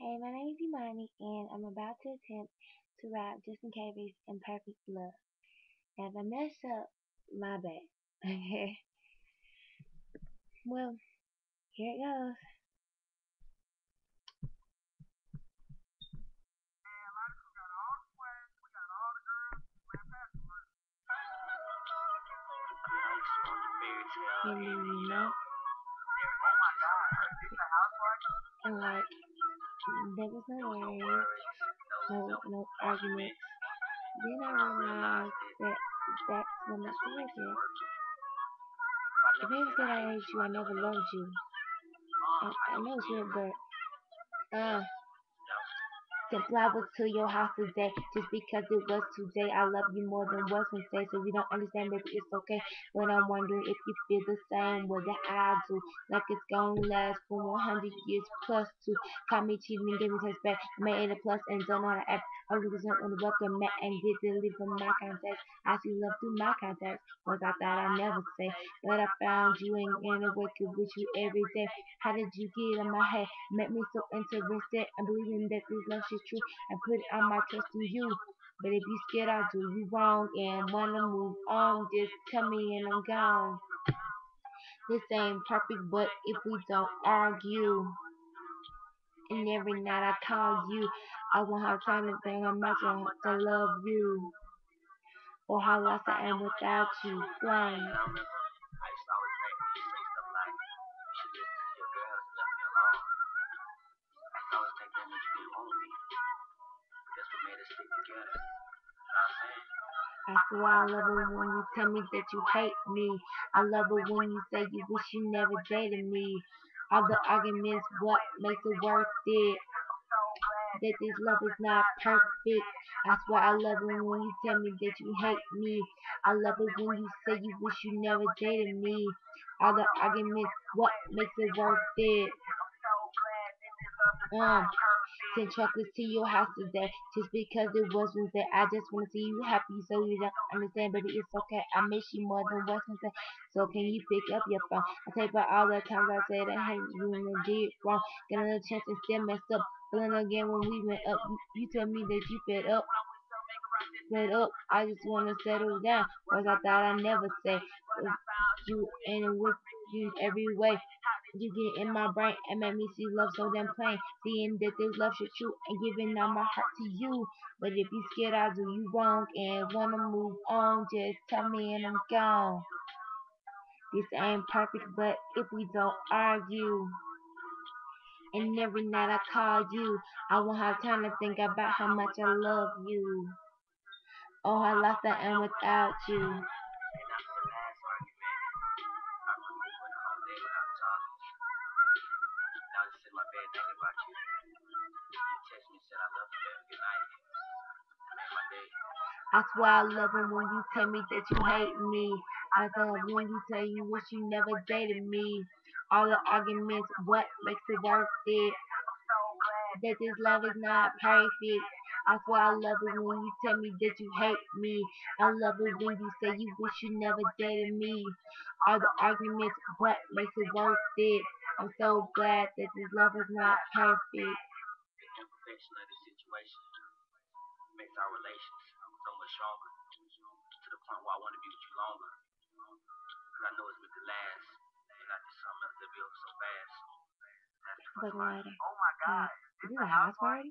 Hey, my name is Imani, and I'm about to attempt to rap Justin Cave's Imperfect Love. Now, if I mess up, my bad. Okay? Well, here it goes. And you know, oh and like, there was no words, no, no arguments. Then I realized that that's when work it. The baby said I hate you, I never loved you. I, I know it's weird, but, uh, Sent flowers to your house today just because it was today. I love you more than was say. So you don't understand, maybe it's okay. But I'm wondering if you feel the same way that I do. Like it's gonna last for 100 years plus to call me cheating and give me text back. I made it a plus and don't know how to act. I really was on the welcome mat and get deleted from my contacts. I see love through my contacts. Was I thought I'd never say. But I found you and wake up with you every day. How did you get in my head? Make me so interested and believing that this love true and put all my trust in you. But if you scared I'll do you wrong and wanna move on, just tell me and I'm gone. This ain't perfect, but if we don't argue, and every night I call you, I won't have time to think I'm not to love you, or how lost I am without you. Flying. I swear I love it when you tell me that you hate me. I love it when you say you wish you never dated me. All the arguments, what makes it worth it? That this love is not perfect. That's why I love it when you tell me that you hate me. I love it when you say you wish you never dated me. All the arguments, what makes it worth it? Um, sent chocolates to your house today just because it wasn't there. I just want to see you happy so you don't understand, baby. It's okay. I miss you more than what's say. So can you pick up your phone? I take back all the times I said I hate you and did wrong. Get another chance and still messed up. Feeling again when we went up. You, told me that you fed up. Fed up. I just want to settle down. Cause I thought I'd never say uh, you and with you every way. You get in my brain and make me see love so damn plain. Seeing that this love should true and giving all my heart to you. But if you scared I'll do you wrong and wanna move on, just tell me and I'm gone. This ain't perfect, but if we don't argue. And every night I call you, I won't have time to think about how much I love you. Oh, I lost I am without you. I swear I love it when you tell me that you hate me. I love when you tell you wish you never dated me. All the arguments, what makes it worth it? That this love is not perfect. I swear I love it when you tell me that you hate me. I love it when you say you wish you never dated me. All the arguments, what makes it worth it? I'm so glad that this love is not perfect. The imperfection of the situation makes our relations so much stronger to the point where uh, I want to be with you longer. Because I know it's meant to last and not just something else that builds so fast. That's uh, oh my god. Is this a house party?